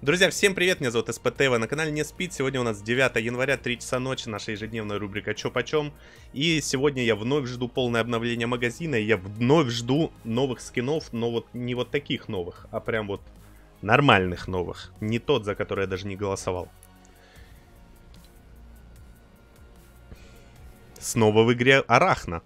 Друзья, всем привет, меня зовут СПТ, на канале Не Спит. Сегодня у нас 9 января, 3 часа ночи, наша ежедневная рубрика Чё почем. И сегодня я вновь жду полное обновление магазина, и я вновь жду новых скинов, но вот не вот таких новых, а прям вот нормальных новых. Не тот, за который я даже не голосовал. Снова в игре Арахна.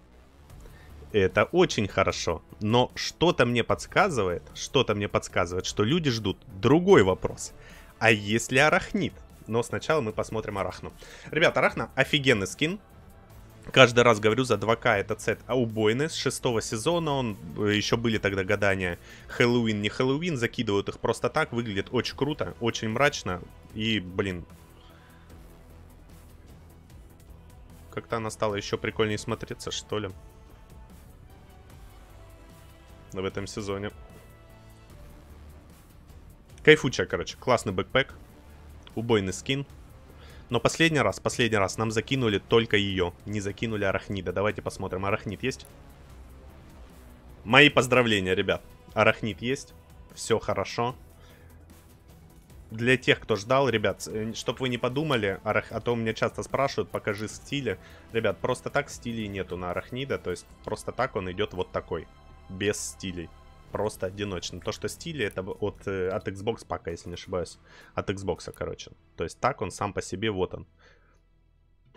Это очень хорошо. Но что-то мне подсказывает, что-то мне подсказывает, что люди ждут другой вопрос. А если арахнит? Но сначала мы посмотрим Арахну. Ребят, Арахна офигенный скин. Каждый раз говорю, за 2К этот сет убойный. С шестого сезона он, еще были тогда гадания, Хэллоуин, не Хэллоуин, закидывают их просто так. Выглядит очень круто, очень мрачно. И, блин, как-то она стала еще прикольнее смотреться, что ли в этом сезоне. Кайфучая, короче. Классный бэкпэк. Убойный скин. Но последний раз, последний раз нам закинули только ее. Не закинули арахнида. Давайте посмотрим. Арахнид есть? Мои поздравления, ребят. Арахнид есть. Все хорошо. Для тех, кто ждал, ребят, э, чтобы вы не подумали, арах... а то меня часто спрашивают, покажи стили. Ребят, просто так стилей нету на арахнида, то есть просто так он идет вот такой без стилей. Просто одиночным. То, что стили, это от, э, от Xbox пока, если не ошибаюсь. От Xbox, короче. То есть так он сам по себе, вот он.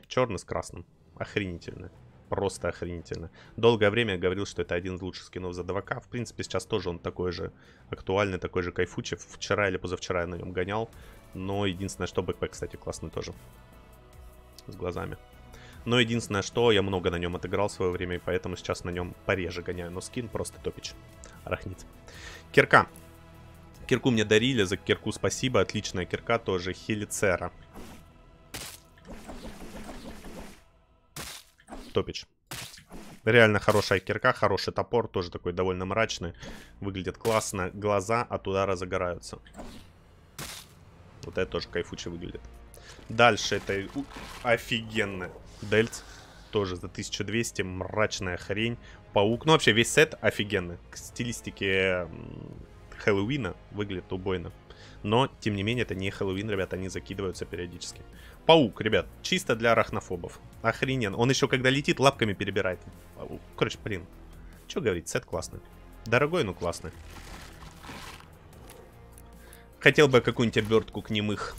Черный с красным. Охренительно. Просто охренительно. Долгое время я говорил, что это один из лучших скинов за 2К. В принципе, сейчас тоже он такой же актуальный, такой же кайфучий. Вчера или позавчера я на нем гонял. Но единственное, что бэкпэк, кстати, классный тоже. С глазами. Но единственное, что я много на нем отыграл в свое время, и поэтому сейчас на нем пореже гоняю. Но скин просто топич. Арахнит. Кирка. Кирку мне дарили, за кирку спасибо. Отличная кирка тоже. Хелицера. Топич. Реально хорошая кирка, хороший топор, тоже такой довольно мрачный. Выглядит классно. Глаза от удара загораются. Вот это тоже кайфуче выглядит. Дальше это офигенно. Дельц. Тоже за 1200. Мрачная хрень. Паук. Ну, вообще, весь сет офигенный. К стилистике Хэллоуина выглядит убойно. Но, тем не менее, это не Хэллоуин, ребят, они закидываются периодически. Паук, ребят, чисто для арахнофобов. Охренен. Он еще, когда летит, лапками перебирает. Короче, блин. Что говорить, сет классный. Дорогой, но классный. Хотел бы какую-нибудь обертку к ним их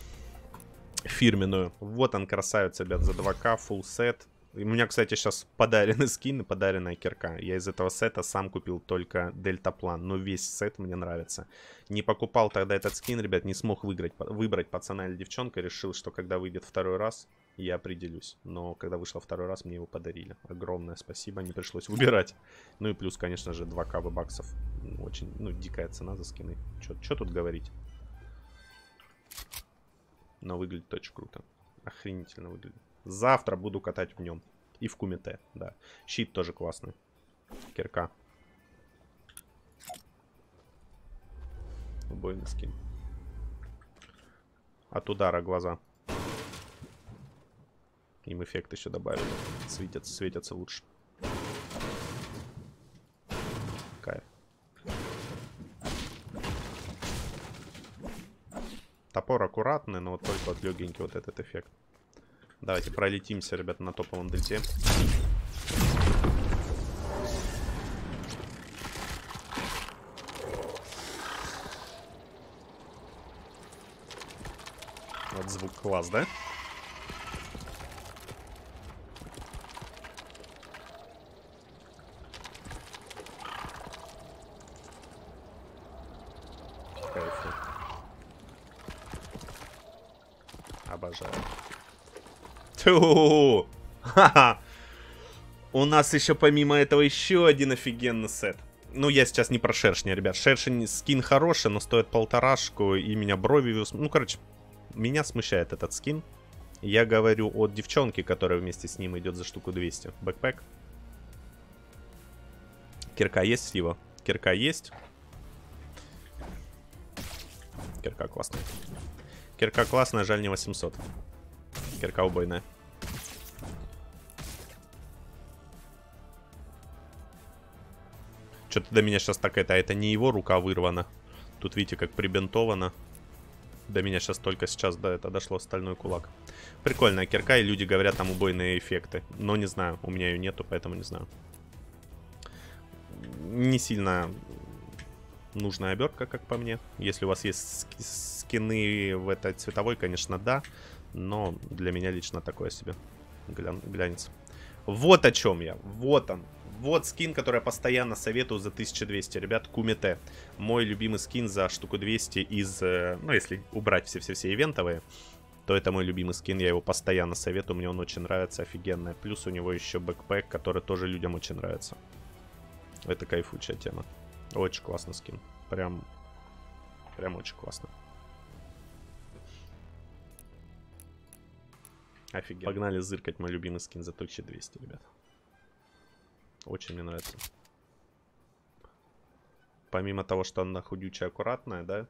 фирменную. Вот он, красавец, ребят, за 2К, full сет. У меня, кстати, сейчас подаренный скин и подаренная кирка. Я из этого сета сам купил только дельтаплан, но весь сет мне нравится. Не покупал тогда этот скин, ребят, не смог выиграть, выбрать пацана или девчонка. Решил, что когда выйдет второй раз, я определюсь. Но когда вышел второй раз, мне его подарили. Огромное спасибо, не пришлось выбирать. Ну и плюс, конечно же, 2к баксов. Очень, ну, дикая цена за скины. Что тут говорить? Но выглядит очень круто. Охренительно выглядит. Завтра буду катать в нем. И в Кумите, да. Щит тоже классный. Кирка. Убойный скин. От удара глаза. Им эффект еще добавили. Светятся, светятся лучше. Топор аккуратный, но вот только вот легенький вот этот эффект. Давайте пролетимся, ребята, на топовом дельте. Вот звук класс, да? Обожаю. Ту! У нас еще помимо этого еще один офигенный сет. Ну, я сейчас не про шершня, ребят. Шершень скин хороший, но стоит полторашку, и меня брови... Ну, короче, меня смущает этот скин. Я говорю от девчонки, которая вместе с ним идет за штуку 200. Бэкпэк. Кирка есть его? Кирка есть. Кирка классная. Кирка классная, жаль не 800. Кирка убойная. Что-то до меня сейчас так это... Это не его рука вырвана. Тут видите, как прибинтовано. До меня сейчас только сейчас до это дошло стальной кулак. Прикольная кирка, и люди говорят, там убойные эффекты. Но не знаю, у меня ее нету, поэтому не знаю. Не сильно нужная обертка, как по мне. Если у вас есть скины в этой цветовой, конечно, да. Но для меня лично такое себе Глян, глянец. Вот о чем я. Вот он. Вот скин, который я постоянно советую за 1200. Ребят, Кумите. Мой любимый скин за штуку 200 из... Э, ну, если убрать все-все-все ивентовые, то это мой любимый скин. Я его постоянно советую. Мне он очень нравится. Офигенный. Плюс у него еще бэкпэк, который тоже людям очень нравится. Это кайфучая тема. Очень классный скин. Прям... Прям очень классно. Офигенно. Погнали зыркать мой любимый скин за 1200, ребят. Очень мне нравится. Помимо того, что она худючая, аккуратная, да,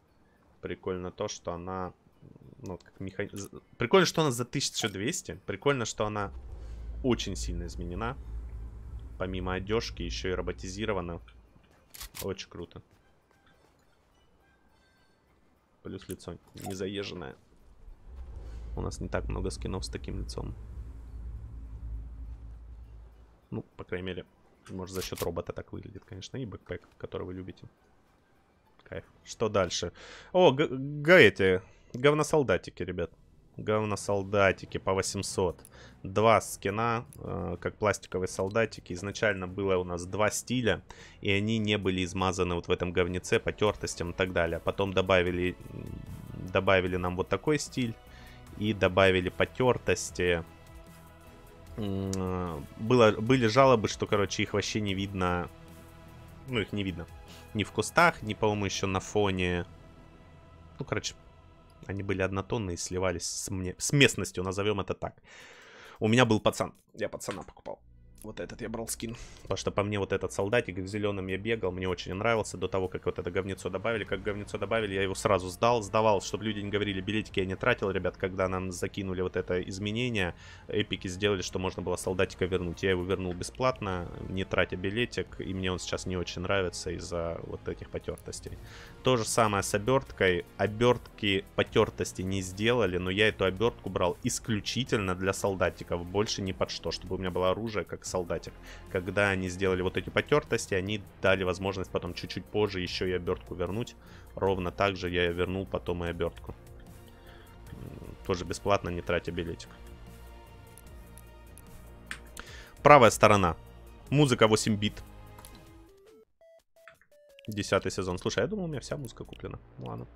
прикольно то, что она, ну, как механ... Прикольно, что она за 1200. Прикольно, что она очень сильно изменена. Помимо одежки, еще и роботизирована. Очень круто. Плюс лицо не заезженное. У нас не так много скинов с таким лицом. Ну, по крайней мере, может, за счет робота так выглядит, конечно. И бэкпэк, который вы любите. Кайф. Что дальше? О, эти, говносолдатики, ребят. Говносолдатики по 800. Два скина, э, как пластиковые солдатики. Изначально было у нас два стиля, и они не были измазаны вот в этом говнеце потертостям и так далее. Потом добавили, добавили нам вот такой стиль и добавили потертости было, были жалобы, что, короче, их вообще не видно. Ну, их не видно. Ни в кустах, ни, по-моему, еще на фоне. Ну, короче, они были однотонные сливались с, мне... с местностью, назовем это так. У меня был пацан. Я пацана покупал. Вот этот я брал скин. Потому что по мне вот этот солдатик в зеленом я бегал. Мне очень нравился до того, как вот это говнецо добавили. Как говнецо добавили, я его сразу сдал. Сдавал, чтобы люди не говорили, билетики я не тратил, ребят. Когда нам закинули вот это изменение, эпики сделали, что можно было солдатика вернуть. Я его вернул бесплатно, не тратя билетик. И мне он сейчас не очень нравится из-за вот этих потертостей. То же самое с оберткой. Обертки потертости не сделали, но я эту обертку брал исключительно для солдатиков. Больше ни под что, чтобы у меня было оружие как солдатик. Когда они сделали вот эти потертости, они дали возможность потом чуть-чуть позже еще и обертку вернуть. Ровно так же я вернул потом и обертку. Тоже бесплатно, не тратя билетик. Правая сторона. Музыка 8 бит. Десятый сезон. Слушай, я думал, у меня вся музыка куплена. Ладно.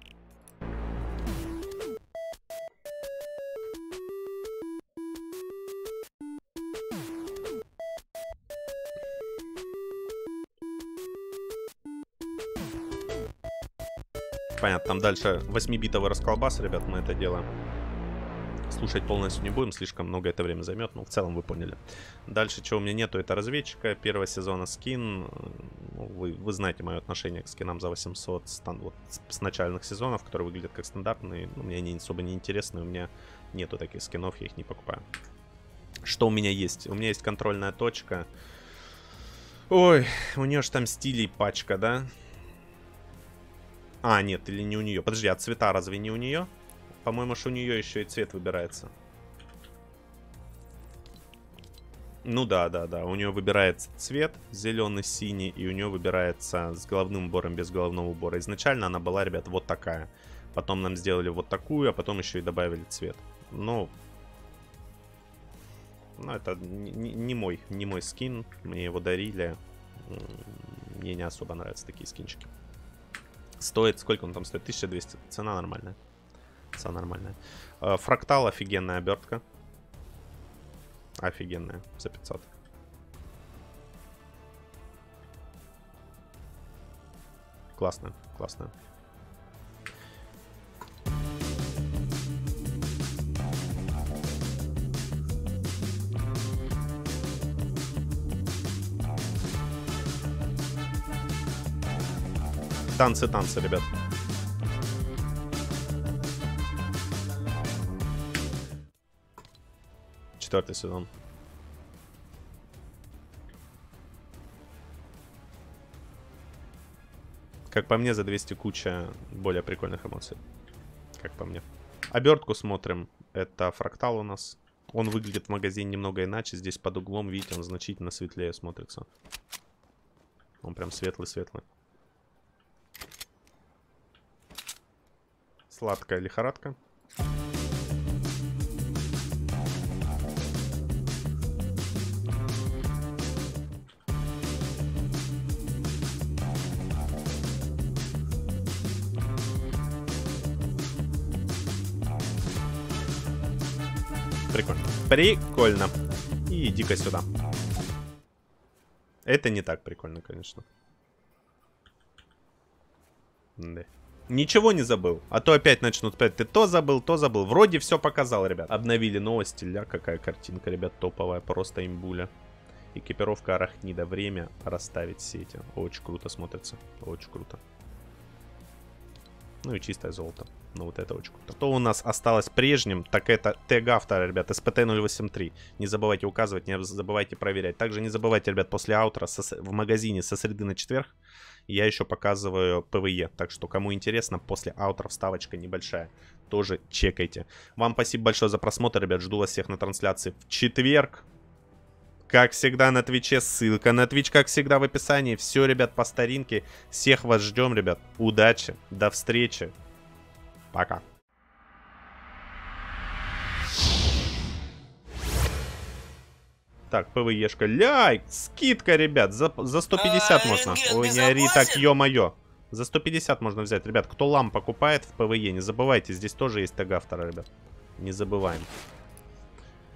Понятно, там дальше 8-битовый расколбас, ребят, мы это делаем. Слушать полностью не будем, слишком много это время займет, но в целом вы поняли. Дальше, чего у меня нету, это разведчика, первого сезона скин. Ну, вы, вы знаете мое отношение к скинам за 800 стан, вот, с начальных сезонов, которые выглядят как стандартные. Ну, мне они особо не интересны, у меня нету таких скинов, я их не покупаю. Что у меня есть? У меня есть контрольная точка. Ой, у нее же там стилей пачка, да? А, нет, или не у нее. Подожди, а цвета разве не у нее? По-моему, что у нее еще и цвет выбирается. Ну да, да, да. У нее выбирается цвет зеленый, синий, и у нее выбирается с головным убором, без головного убора. Изначально она была, ребят, вот такая. Потом нам сделали вот такую, а потом еще и добавили цвет. Ну, ну это не, не мой, не мой скин. Мне его дарили. Мне не особо нравятся такие скинчики. Стоит, сколько он там стоит? 1200. Цена нормальная. Цена нормальная. Э, фрактал офигенная обертка. Офигенная. За 500. Классно, классно. Танцы, танцы, ребят. Четвертый сезон. Как по мне, за 200 куча более прикольных эмоций. Как по мне. Обертку смотрим. Это фрактал у нас. Он выглядит в магазине немного иначе. Здесь под углом, видите, он значительно светлее смотрится. Он прям светлый-светлый. Сладкая лихорадка. Прикольно. Прикольно. И иди-ка сюда. Это не так прикольно, конечно. Да. Ничего не забыл. А то опять начнут писать, ты то забыл, то забыл. Вроде все показал, ребят. Обновили новости. Ля, какая картинка, ребят, топовая. Просто имбуля. Экипировка арахнида. Время расставить сети. Очень круто смотрится. Очень круто. Ну и чистое золото. Ну вот это очень круто. Что у нас осталось прежним, так это тег автора, ребят, SPT083. Не забывайте указывать, не забывайте проверять. Также не забывайте, ребят, после outro в магазине со среды на четверг я еще показываю PVE. Так что, кому интересно, после outro вставочка небольшая. Тоже чекайте. Вам спасибо большое за просмотр, ребят. Жду вас всех на трансляции в четверг. Как всегда на Твиче, ссылка на Твич, как всегда в описании. Все, ребят, по старинке. Всех вас ждем, ребят. Удачи, до встречи. Пока. Так, PVE шка. Ляй, скидка, ребят, за, за 150 а, можно. Ой, не ори так, ё-моё. За 150 можно взять. Ребят, кто лам покупает в PVE, не забывайте, здесь тоже есть тега автора, ребят. Не забываем.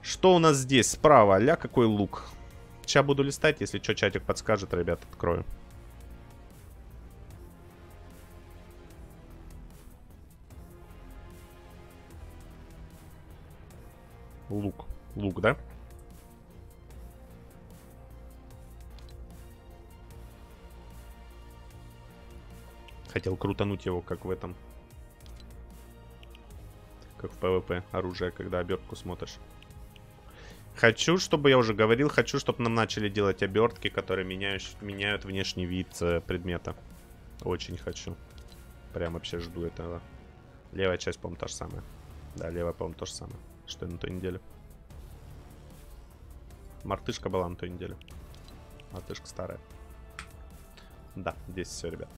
Что у нас здесь? Справа, ля какой лук. Сейчас буду листать, если что, чатик подскажет, ребят, открою. Лук. Лук, да? Хотел крутануть его, как в этом. Как в PVP оружие, когда обертку смотришь. Хочу, чтобы, я уже говорил, хочу, чтобы нам начали делать обертки, которые меняют, меняют внешний вид э, предмета. Очень хочу. Прям вообще жду этого. Левая часть, по-моему, та же самая. Да, левая, по-моему, то же самое что на той неделе. Мартышка была на той неделе. Мартышка старая. Да, здесь все, ребят.